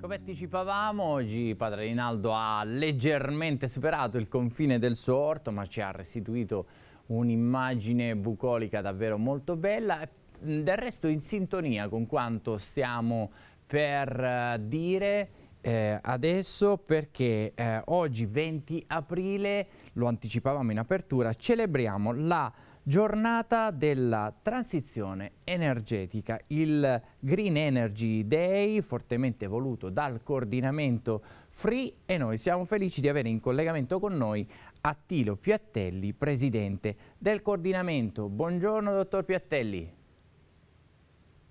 Come anticipavamo, oggi Padre Rinaldo ha leggermente superato il confine del suo orto, ma ci ha restituito un'immagine bucolica davvero molto bella, del resto in sintonia con quanto stiamo per eh, dire eh, adesso perché eh, oggi 20 aprile, lo anticipavamo in apertura, celebriamo la giornata della transizione energetica, il Green Energy Day fortemente voluto dal coordinamento Free e noi siamo felici di avere in collegamento con noi Attilo Piattelli, presidente del coordinamento. Buongiorno dottor Piattelli.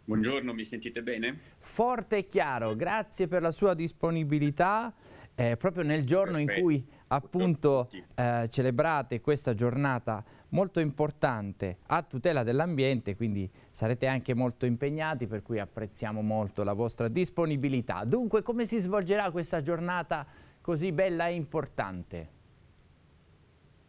Buongiorno, mi sentite bene? Forte e chiaro, grazie per la sua disponibilità. Eh, proprio nel giorno in cui appunto eh, celebrate questa giornata molto importante a tutela dell'ambiente, quindi sarete anche molto impegnati, per cui apprezziamo molto la vostra disponibilità. Dunque, come si svolgerà questa giornata così bella e importante?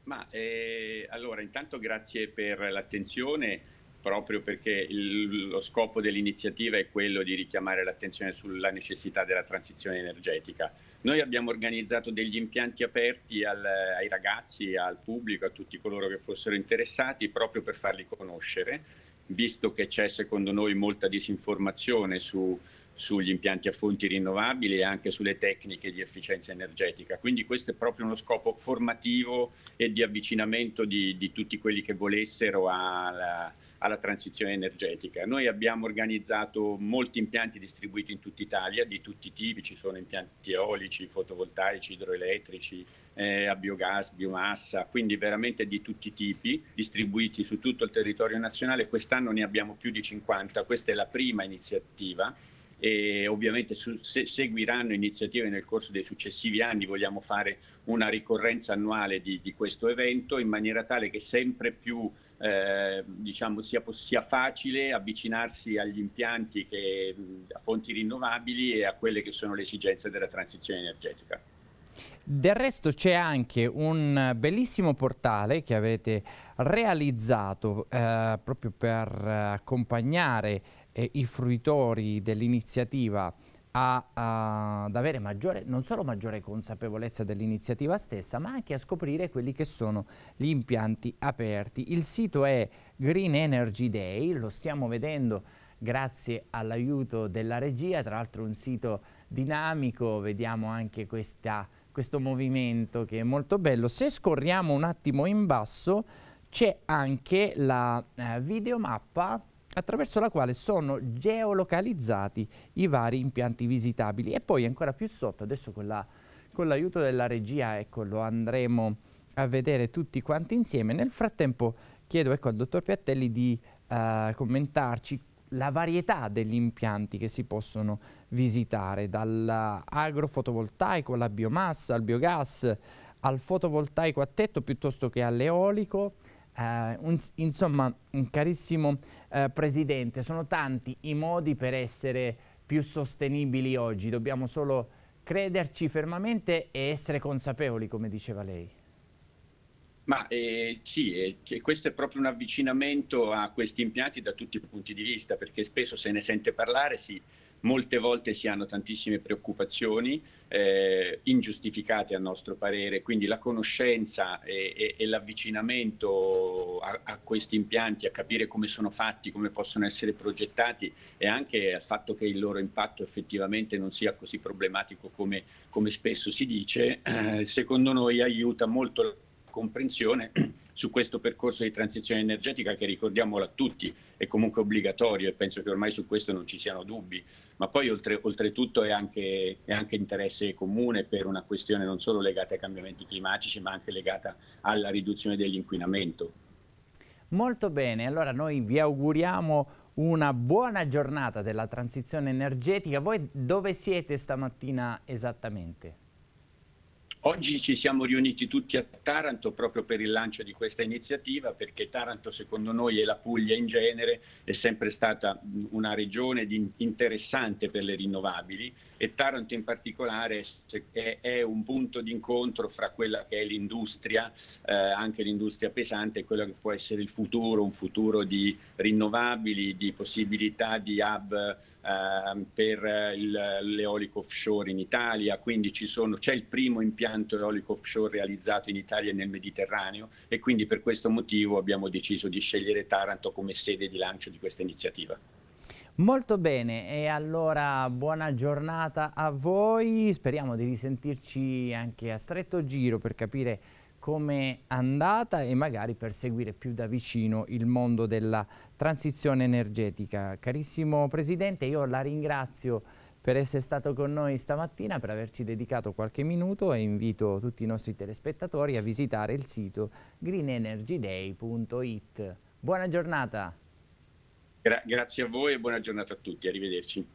Ma eh, allora, intanto grazie per l'attenzione proprio perché il, lo scopo dell'iniziativa è quello di richiamare l'attenzione sulla necessità della transizione energetica. Noi abbiamo organizzato degli impianti aperti al, ai ragazzi, al pubblico, a tutti coloro che fossero interessati, proprio per farli conoscere, visto che c'è secondo noi molta disinformazione su, sugli impianti a fonti rinnovabili e anche sulle tecniche di efficienza energetica. Quindi questo è proprio uno scopo formativo e di avvicinamento di, di tutti quelli che volessero alla, alla transizione energetica. Noi abbiamo organizzato molti impianti distribuiti in tutta Italia, di tutti i tipi, ci sono impianti eolici, fotovoltaici, idroelettrici, eh, a biogas, biomassa, quindi veramente di tutti i tipi, distribuiti su tutto il territorio nazionale. Quest'anno ne abbiamo più di 50, questa è la prima iniziativa e ovviamente su, se, seguiranno iniziative nel corso dei successivi anni, vogliamo fare una ricorrenza annuale di, di questo evento in maniera tale che sempre più eh, diciamo sia, sia, facile avvicinarsi agli impianti che, a fonti rinnovabili e a quelle che sono le esigenze della transizione energetica. Del resto c'è anche un bellissimo portale che avete realizzato eh, proprio per accompagnare eh, i fruitori dell'iniziativa ad avere maggiore, non solo maggiore consapevolezza dell'iniziativa stessa, ma anche a scoprire quelli che sono gli impianti aperti. Il sito è Green Energy Day, lo stiamo vedendo grazie all'aiuto della regia, tra l'altro un sito dinamico, vediamo anche questa, questo movimento che è molto bello. Se scorriamo un attimo in basso c'è anche la eh, videomappa attraverso la quale sono geolocalizzati i vari impianti visitabili e poi ancora più sotto, adesso con, l'aiuto della regia ecco, lo andremo a vedere tutti quanti insieme. Nel frattempo chiedo ecco, al dottor Piattelli di uh, commentarci la varietà degli impianti che si possono visitare, dall'agrofotovoltaico alla biomassa, al biogas, al fotovoltaico a tetto piuttosto che all'eolico, Uh, un, insomma, un carissimo uh, Presidente, sono tanti i modi per essere più sostenibili oggi, dobbiamo solo crederci fermamente e essere consapevoli, come diceva lei. Ma eh, sì, eh, questo è proprio un avvicinamento a questi impianti da tutti i punti di vista, perché spesso se ne sente parlare, si, molte volte si hanno tantissime preoccupazioni, eh, ingiustificate a nostro parere, quindi la conoscenza e, e, e l'avvicinamento a, a, questi impianti, a capire come sono fatti, come possono essere progettati e anche al fatto che il loro impatto effettivamente non sia così problematico come, come spesso si dice, eh, secondo noi aiuta molto la comprensione su questo percorso di transizione energetica che ricordiamolo a tutti è comunque obbligatorio e penso che ormai su questo non ci siano dubbi, ma poi oltre, oltretutto è anche, è anche interesse comune per una questione non solo legata ai cambiamenti climatici ma anche legata alla riduzione dell'inquinamento. Molto bene, allora noi vi auguriamo una buona giornata della transizione energetica. Voi dove siete stamattina esattamente? Oggi ci siamo riuniti tutti a Taranto proprio per il lancio di questa iniziativa perché Taranto secondo noi e la Puglia in genere è sempre stata una regione interessante per le rinnovabili e Taranto in particolare è, un punto d'incontro fra quella che è l'industria, eh, anche l'industria pesante e quello che può essere il futuro, un futuro di rinnovabili, di possibilità di hub Uh, per l'eolico offshore in Italia, quindi c'è il primo impianto eolico offshore realizzato in Italia e nel Mediterraneo e quindi per questo motivo abbiamo deciso di scegliere Taranto come sede di lancio di questa iniziativa. Molto bene e allora buona giornata a voi, speriamo di risentirci anche a stretto giro per capire come andata e magari per seguire più da vicino il mondo della transizione energetica. Carissimo Presidente, io la ringrazio per essere stato con noi stamattina, per averci dedicato qualche minuto e invito tutti i nostri telespettatori a visitare il sito greenenergyday.it. Buona giornata! Gra grazie a voi e buona giornata a tutti, arrivederci.